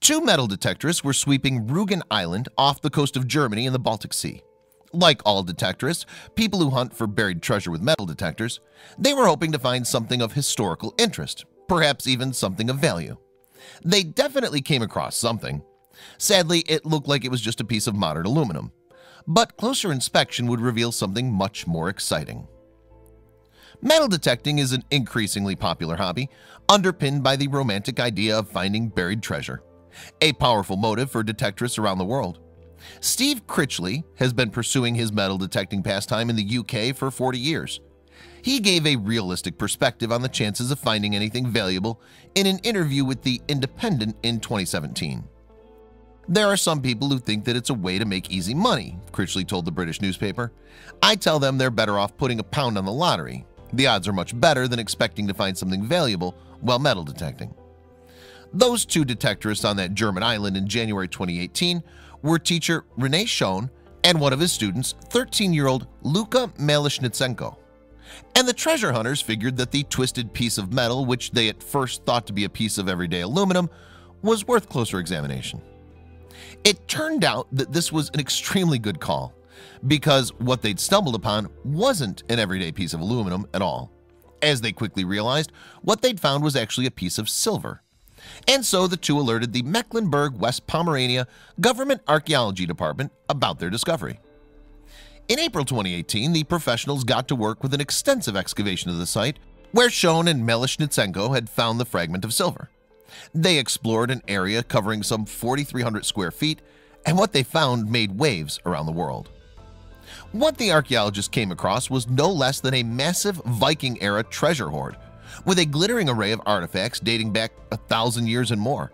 Two metal detectorists were sweeping Rügen Island off the coast of Germany in the Baltic Sea. Like all detectorists, people who hunt for buried treasure with metal detectors, they were hoping to find something of historical interest, perhaps even something of value. They definitely came across something. Sadly, it looked like it was just a piece of modern aluminum, but closer inspection would reveal something much more exciting. Metal detecting is an increasingly popular hobby, underpinned by the romantic idea of finding buried treasure, a powerful motive for detectorists around the world. Steve Critchley has been pursuing his metal detecting pastime in the UK for 40 years. He gave a realistic perspective on the chances of finding anything valuable in an interview with The Independent in 2017. There are some people who think that it's a way to make easy money, Critchley told the British newspaper. I tell them they're better off putting a pound on the lottery. The odds are much better than expecting to find something valuable while metal detecting. Those two detectorists on that German island in January 2018 were teacher René Schön and one of his students, 13-year-old Luca Malaschnitschenko. And the treasure hunters figured that the twisted piece of metal, which they at first thought to be a piece of everyday aluminum, was worth closer examination. It turned out that this was an extremely good call because what they'd stumbled upon wasn't an everyday piece of aluminum at all. As they quickly realized, what they'd found was actually a piece of silver. And so the two alerted the Mecklenburg West Pomerania Government Archaeology Department about their discovery. In April 2018, the professionals got to work with an extensive excavation of the site where Schön and Malaschnitschenko had found the fragment of silver. They explored an area covering some 4,300 square feet, and what they found made waves around the world. What the archaeologists came across was no less than a massive Viking-era treasure hoard with a glittering array of artifacts dating back a thousand years and more.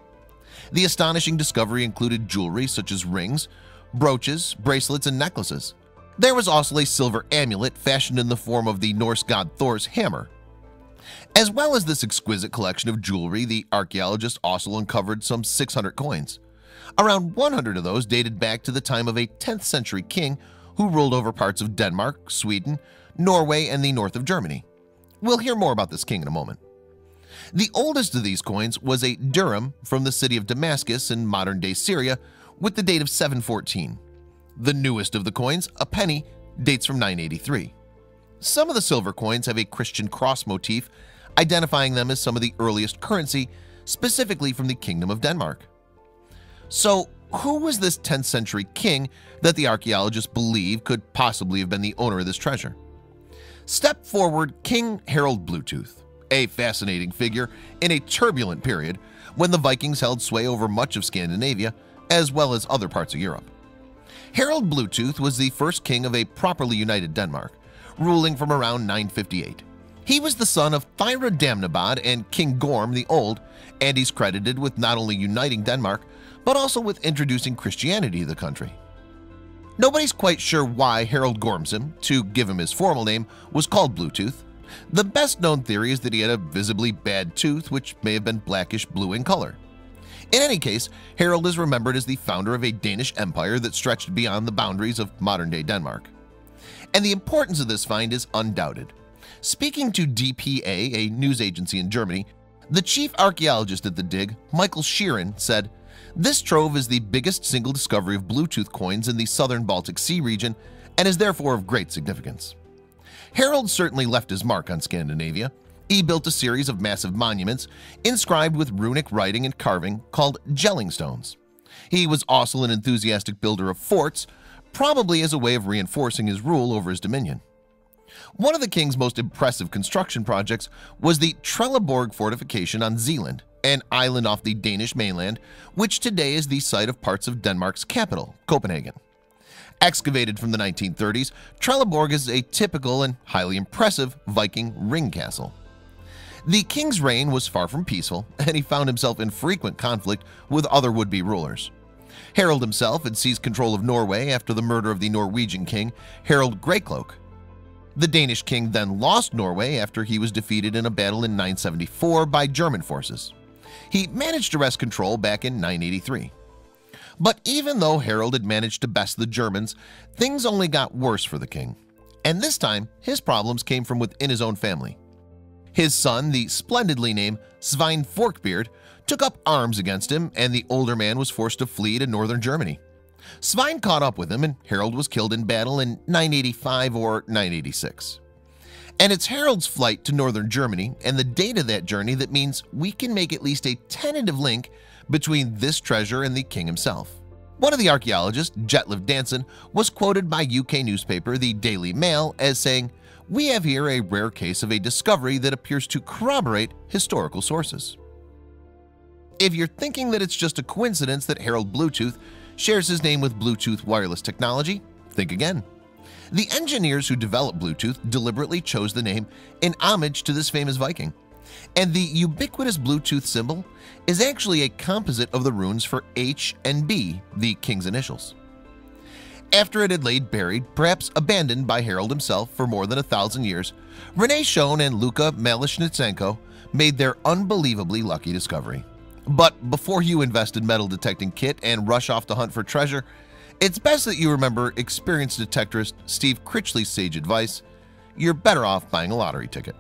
The astonishing discovery included jewelry such as rings, brooches, bracelets, and necklaces. There was also a silver amulet fashioned in the form of the Norse god Thor's hammer. As well as this exquisite collection of jewelry, the archaeologists also uncovered some 600 coins. Around 100 of those dated back to the time of a 10th century king who ruled over parts of Denmark, Sweden, Norway, and the north of Germany. We'll hear more about this king in a moment. The oldest of these coins was a dirham from the city of Damascus in modern-day Syria with the date of 714. The newest of the coins, a penny, dates from 983. Some of the silver coins have a Christian cross motif, identifying them as some of the earliest currency, specifically from the Kingdom of Denmark. So who was this 10th century king that the archaeologists believe could possibly have been the owner of this treasure? Step forward King Harold Bluetooth, a fascinating figure in a turbulent period when the Vikings held sway over much of Scandinavia as well as other parts of Europe. Harold Bluetooth was the first king of a properly united Denmark, ruling from around 958. He was the son of Thyra Danebod and King Gorm the Old, and he's credited with not only uniting Denmark, but also with introducing Christianity to the country. Nobody's quite sure why Harold Gormson, to give him his formal name, was called Bluetooth. The best known theory is that he had a visibly bad tooth which may have been blackish blue in color. In any case, Harold is remembered as the founder of a Danish empire that stretched beyond the boundaries of modern-day Denmark. And the importance of this find is undoubted. Speaking to DPA, a news agency in Germany, the chief archaeologist at the dig, Michael Schirren, said, this trove is the biggest single discovery of Bluetooth coins in the southern Baltic Sea region and is therefore of great significance. Harold certainly left his mark on Scandinavia. He built a series of massive monuments inscribed with runic writing and carving called Jelling stones. He was also an enthusiastic builder of forts, probably as a way of reinforcing his rule over his dominion. One of the king's most impressive construction projects was the Trelleborg fortification on Zealand an island off the Danish mainland, which today is the site of parts of Denmark's capital, Copenhagen. Excavated from the 1930s, Trelleborg is a typical and highly impressive Viking ring castle. The king's reign was far from peaceful, and he found himself in frequent conflict with other would-be rulers. Harold himself had seized control of Norway after the murder of the Norwegian king, Harald Greycloak. The Danish king then lost Norway after he was defeated in a battle in 974 by German forces. He managed to wrest control back in 983. But even though Harold had managed to best the Germans, things only got worse for the king. And this time, his problems came from within his own family. His son, the splendidly named Svein Forkbeard, took up arms against him and the older man was forced to flee to northern Germany Svein caught up with him and Harold was killed in battle in 985 or 986 and it's Harold's flight to northern Germany and the date of that journey that means we can make at least a tentative link between this treasure and the king himself. One of the archaeologists Detlef Jantzen was quoted by UK newspaper the Daily Mail as saying we have here a rare case of a discovery that appears to corroborate historical sources. If you're thinking that it's just a coincidence that Harold Bluetooth shares his name with Bluetooth wireless technology think again the engineers who developed Bluetooth deliberately chose the name in homage to this famous Viking. And the ubiquitous Bluetooth symbol is actually a composite of the runes for H and B the King's initials. After it had laid buried perhaps abandoned by Harold himself for more than a thousand years René Schön and Luca Malaschnitschenko made their unbelievably lucky discovery. But before you invest in metal detecting kit and rush off to hunt for treasure it's best that you remember experienced detectorist Steve Critchley's sage advice. You're better off buying a lottery ticket